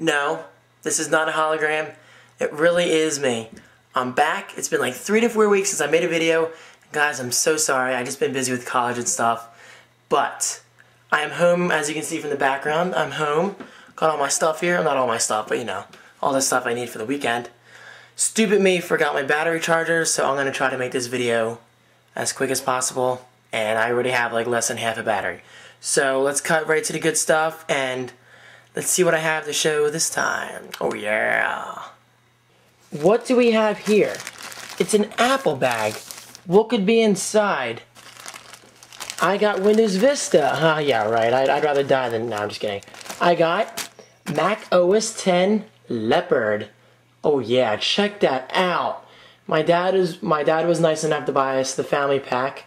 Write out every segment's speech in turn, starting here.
No, this is not a hologram. It really is me. I'm back. It's been like three to four weeks since I made a video. Guys, I'm so sorry. I just been busy with college and stuff. But I am home, as you can see from the background. I'm home. Got all my stuff here. Not all my stuff, but you know, all the stuff I need for the weekend. Stupid me forgot my battery charger, so I'm going to try to make this video as quick as possible. And I already have like less than half a battery. So let's cut right to the good stuff and let's see what I have to show this time. Oh yeah. What do we have here? It's an Apple bag. What could be inside? I got Windows Vista. Huh, yeah, right. I'd, I'd rather die than... No, I'm just kidding. I got Mac OS 10 Leopard. Oh yeah, check that out. My dad is my dad was nice enough to buy us the family pack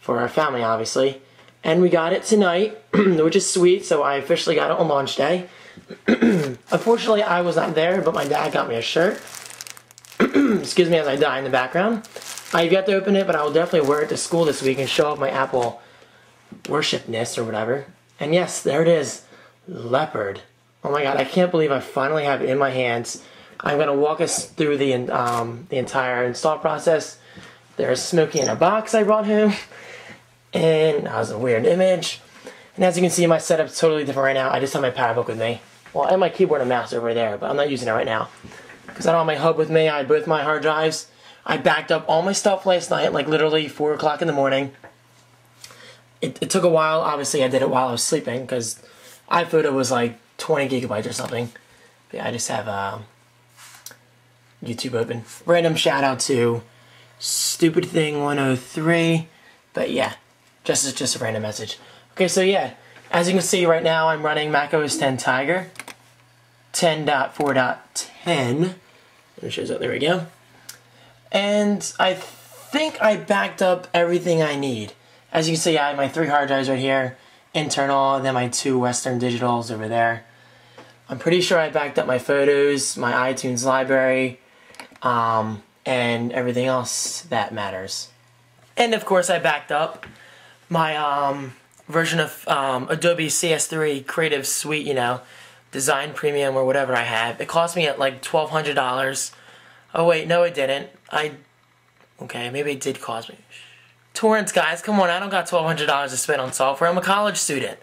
for our family, obviously, and we got it tonight, which is sweet. So I officially got it on launch day. Unfortunately, I was not there, but my dad got me a shirt. Excuse me as I die in the background. I've yet to open it, but I will definitely wear it to school this week and show off my Apple worshipness or whatever. And yes, there it is, leopard. Oh my god, I can't believe I finally have it in my hands. I'm going to walk us through the, um, the entire install process. There's Smokey in a box I brought him. And that was a weird image. And as you can see, my setup's totally different right now. I just have my PowerBook with me. Well, and my keyboard and mouse over there, but I'm not using it right now. Because I don't have my hub with me. I had both my hard drives. I backed up all my stuff last night, like literally 4 o'clock in the morning. It, it took a while. Obviously, I did it while I was sleeping because iPhoto was like 20 gigabytes or something. But yeah, I just have... Uh, YouTube open. Random shout out to Stupid Thing 103. But yeah, just just a random message. Okay, so yeah, as you can see right now, I'm running macOS 10 Tiger 10.4.10. It shows up. There we go. And I think I backed up everything I need. As you can see, I have my three hard drives right here, internal, then my two Western Digitals over there. I'm pretty sure I backed up my photos, my iTunes library, um, and everything else that matters. And of course, I backed up my um, version of um, Adobe CS3 Creative Suite, you know, Design Premium or whatever I have. It cost me at like $1,200. Oh wait, no it didn't. I, okay, maybe it did cost me. Torrents, guys, come on, I don't got $1,200 to spend on software. I'm a college student.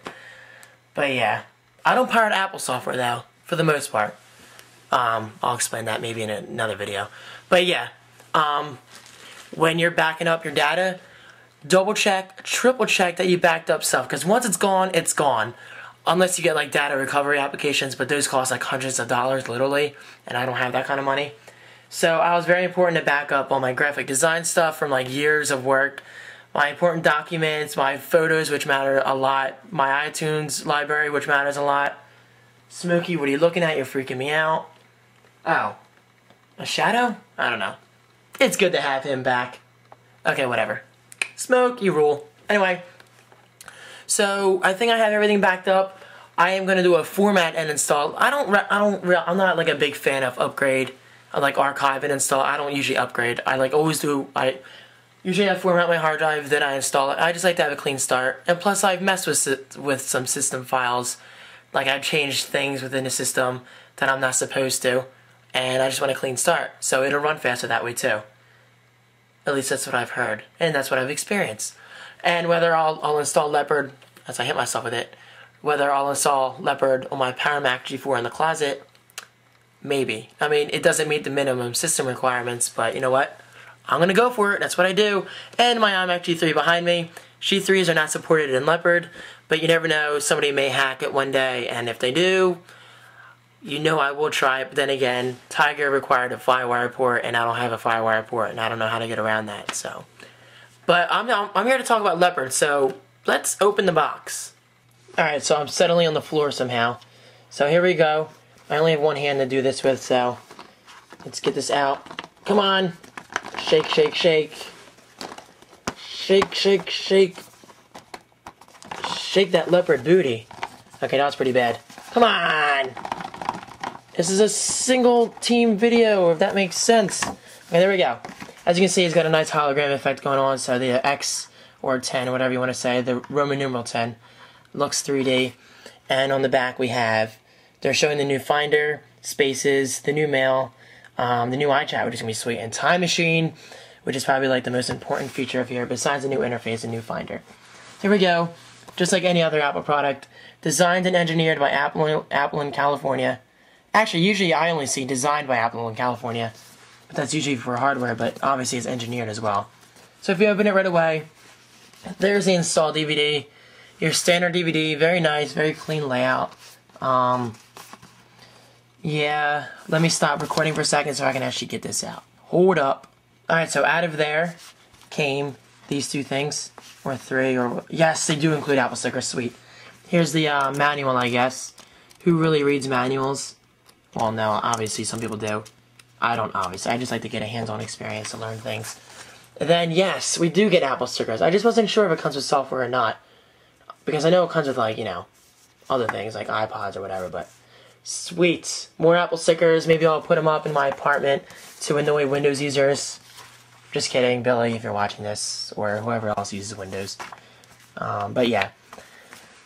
But yeah, I don't pirate Apple software though, for the most part. Um, I'll explain that maybe in another video. But yeah, um, when you're backing up your data, double check, triple check that you backed up stuff. Because once it's gone, it's gone. Unless you get like data recovery applications, but those cost like hundreds of dollars literally, and I don't have that kind of money. So I was very important to back up all my graphic design stuff from like years of work, my important documents, my photos, which matter a lot, my iTunes library, which matters a lot. Smokey, what are you looking at? You're freaking me out. Oh. A shadow? I don't know. It's good to have him back. Okay, whatever. Smoke, you rule. Anyway, so I think I have everything backed up. I am gonna do a format and install. I don't. I don't. I'm not like a big fan of upgrade. I like archive and install. I don't usually upgrade. I like always do. I usually I format my hard drive, then I install it. I just like to have a clean start. And plus, I've messed with with some system files. Like I've changed things within the system that I'm not supposed to and I just want a clean start. So it'll run faster that way too. At least that's what I've heard, and that's what I've experienced. And whether I'll, I'll install Leopard, as I hit myself with it, whether I'll install Leopard on my PowerMac G4 in the closet, maybe. I mean, it doesn't meet the minimum system requirements, but you know what? I'm gonna go for it. That's what I do. And my iMac G3 behind me. G3s are not supported in Leopard, but you never know. Somebody may hack it one day, and if they do, you know I will try it, but then again, Tiger required a Firewire port, and I don't have a Firewire port, and I don't know how to get around that, so. But I'm, I'm here to talk about Leopard, so let's open the box. Alright, so I'm settling on the floor somehow. So here we go. I only have one hand to do this with, so let's get this out. Come on. Shake, shake, shake. Shake, shake, shake. Shake that leopard booty. Okay, now it's pretty bad. Come on! This is a single team video, if that makes sense. Okay, there we go. As you can see, it's got a nice hologram effect going on, so the X or 10, whatever you want to say, the Roman numeral 10, looks 3D. And on the back we have they're showing the new Finder, Spaces, the new Mail, um, the new iChat, which is gonna be sweet, and Time Machine, which is probably like the most important feature of here, besides the new interface and new Finder. Here we go. Just like any other Apple product, designed and engineered by Apple, Apple in California. Actually, usually I only see designed by Apple in California, but that's usually for hardware, but obviously it's engineered as well. So if you open it right away, there's the install DVD. Your standard DVD, very nice, very clean layout. Um, yeah, let me stop recording for a second so I can actually get this out. Hold up. Alright, so out of there came these two things, or three, or yes, they do include Apple stickers, sweet. Here's the uh, manual, I guess. Who really reads manuals? Well, no, obviously some people do. I don't, obviously. I just like to get a hands-on experience and learn things. And then, yes, we do get Apple stickers. I just wasn't sure if it comes with software or not. Because I know it comes with, like, you know, other things, like iPods or whatever, but... Sweet. More Apple stickers. Maybe I'll put them up in my apartment to annoy Windows users. Just kidding, Billy, if you're watching this, or whoever else uses Windows. Um, but yeah.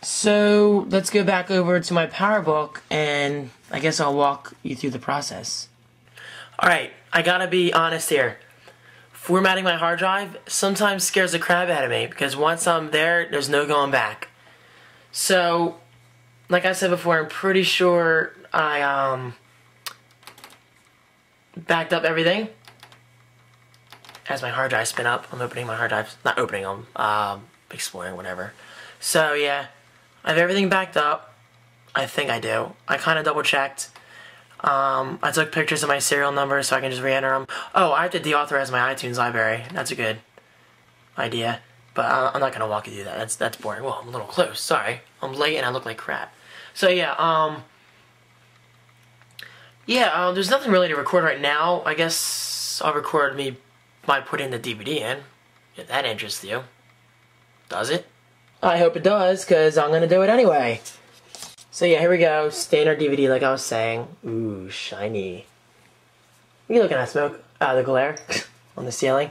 So let's go back over to my PowerBook, and I guess I'll walk you through the process. Alright, I gotta be honest here. Formatting my hard drive sometimes scares the crap out of me because once I'm there, there's no going back. So, like I said before, I'm pretty sure I um, backed up everything as my hard drive spin up. I'm opening my hard drives. Not opening them, um, exploring, whatever. So yeah, I have everything backed up. I think I do. I kind of double checked. Um, I took pictures of my serial numbers so I can just re-enter them. Oh, I have to deauthorize my iTunes library. That's a good idea. But I'm not gonna walk you through that. That's that's boring. Well, I'm a little close. Sorry, I'm late and I look like crap. So yeah, um, yeah. Uh, there's nothing really to record right now. I guess I'll record me by putting the DVD in. If that interests you, does it? I hope it does, cause I'm gonna do it anyway. So yeah, here we go. Standard DVD, like I was saying. Ooh, shiny. Are you looking at, Smoke? Ah, the glare on the ceiling.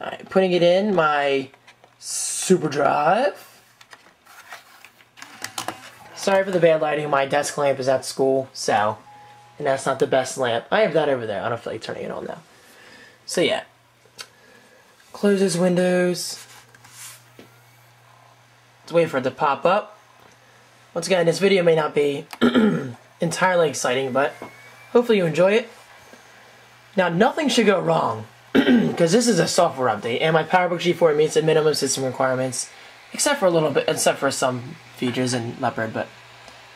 Alright, putting it in my Super Drive. Sorry for the bad lighting. My desk lamp is at school, so, and that's not the best lamp. I have that over there. I don't feel like turning it on now. So yeah, closes windows. Let's wait for it to pop up. Once again, this video may not be entirely exciting, but hopefully you enjoy it. Now, nothing should go wrong, because this is a software update, and my PowerBook G4 meets the minimum system requirements, except for a little bit, except for some features in Leopard, but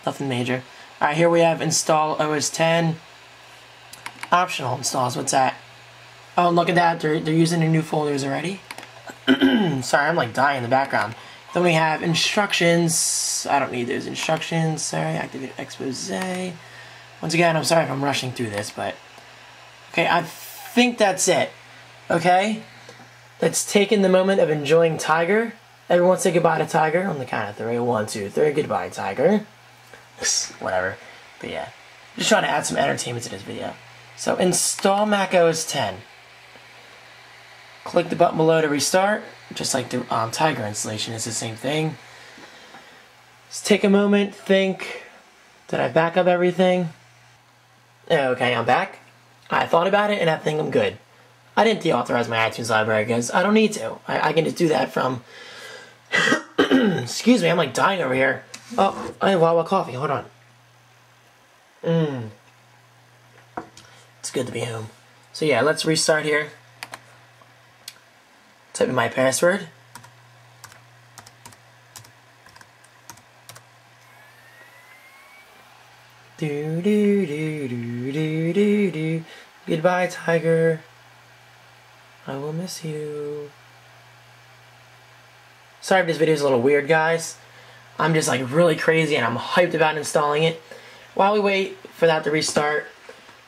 nothing major. Alright, here we have install OS 10. Optional installs, what's that? Oh, look at that, they're, they're using the new folders already. Sorry, I'm like dying in the background. Then we have instructions. I don't need those instructions. Sorry, activate expose. Once again, I'm sorry if I'm rushing through this, but okay, I think that's it. Okay, let's take in the moment of enjoying Tiger. Everyone say goodbye to Tiger on the count of three. One, two, three. Goodbye, Tiger. Whatever. But yeah, just trying to add some entertainment to this video. So install Mac OS 10. Click the button below to restart just like the um, Tiger installation is the same thing. Just take a moment, think, did I back up everything? Okay, I'm back. I thought about it and I think I'm good. I didn't deauthorize my iTunes library because I don't need to. I, I can just do that from... Excuse me, I'm like dying over here. Oh, I have Wawa coffee, hold on. Mmm. It's good to be home. So yeah, let's restart here. Type in my password. Do do do do do do do. Goodbye, Tiger. I will miss you. Sorry if this video is a little weird, guys. I'm just like really crazy and I'm hyped about installing it. While we wait for that to restart,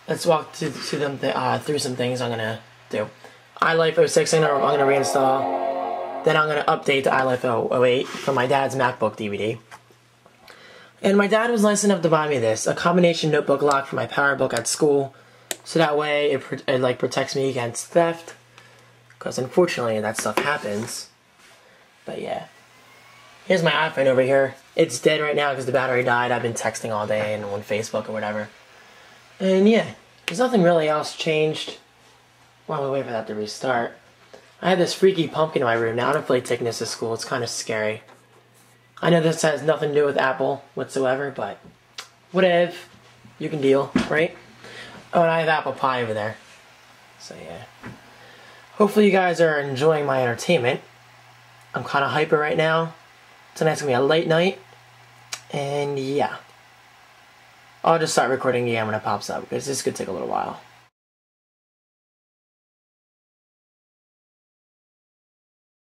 let's walk through, through, them th uh, through some things I'm gonna do iLife 06 I'm I'm gonna reinstall. Then I'm gonna update to iLife 08 from my dad's MacBook DVD. And my dad was nice enough to buy me this, a combination notebook lock for my PowerBook at school, so that way it, it like protects me against theft. Because unfortunately that stuff happens. But yeah. Here's my iPhone over here. it's dead right now because the battery died. I've been texting all day and on Facebook or whatever. And yeah, there's nothing really else changed. While we wait for that to restart. I have this freaky pumpkin in my room. Now I don't play this to school. It's kind of scary. I know this has nothing to do with Apple whatsoever, but whatever. You can deal, right? Oh, and I have apple pie over there. So yeah. Hopefully you guys are enjoying my entertainment. I'm kind of hyper right now. Tonight's gonna be a late night. And yeah. I'll just start recording again when it pops up because this could take a little while.